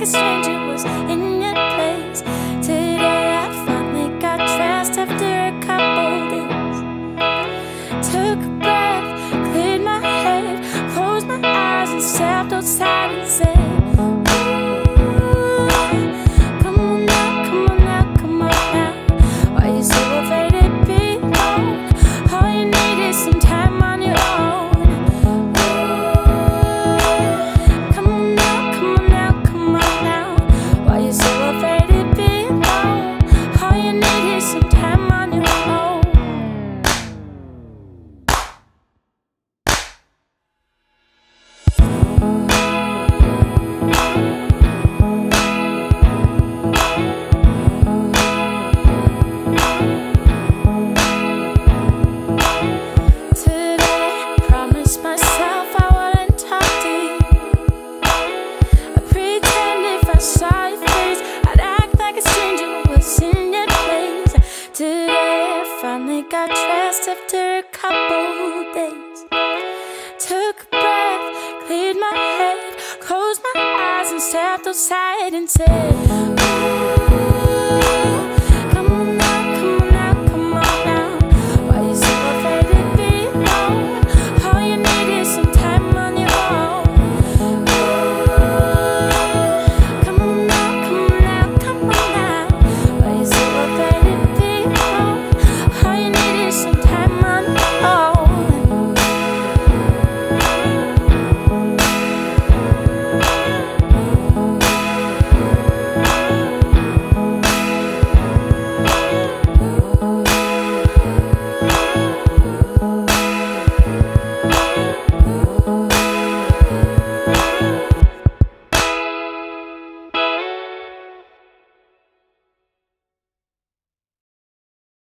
like a stranger was in your place. Today I finally got dressed after a couple days. Took a breath, cleared my head, closed my eyes, and stepped outside and said. After a couple days. Took a breath, cleared my head, closed my eyes, and stepped outside and said,